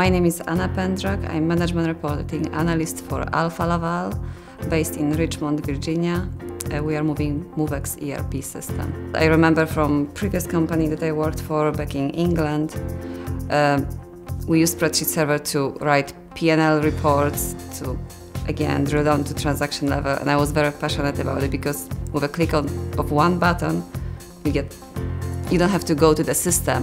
My name is Anna Pendrak. I'm management reporting analyst for Alfa Laval, based in Richmond, Virginia. Uh, we are moving MoveX ERP system. I remember from previous company that I worked for back in England. Uh, we use spreadsheet server to write P&L reports to again drill down to transaction level and I was very passionate about it because with a click on, of one button you get you don't have to go to the system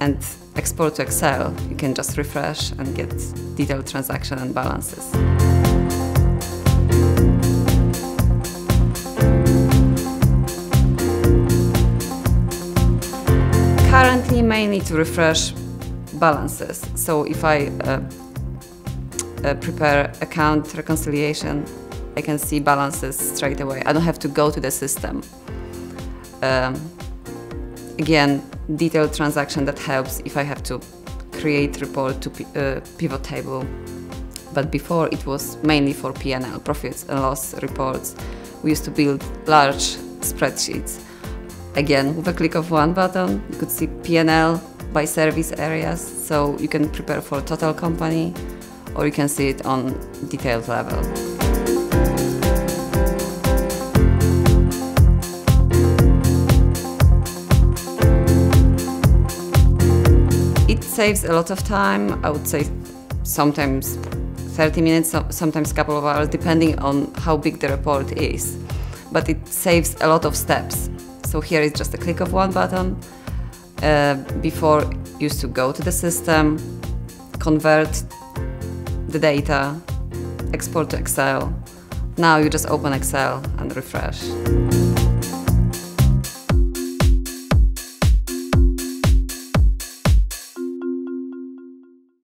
and export to Excel. You can just refresh and get detailed transaction and balances. Currently mainly to refresh balances. So if I uh, uh, prepare account reconciliation, I can see balances straight away. I don't have to go to the system. Um, again, detailed transaction that helps if I have to create report to uh, pivot table. But before it was mainly for P&L, profits and loss reports. We used to build large spreadsheets. Again, with a click of one button, you could see P&L by service areas, so you can prepare for total company, or you can see it on detailed level. It saves a lot of time, I would say sometimes 30 minutes, sometimes a couple of hours, depending on how big the report is. But it saves a lot of steps. So here is just a click of one button. Uh, before used to go to the system, convert the data, export to Excel. Now you just open Excel and refresh.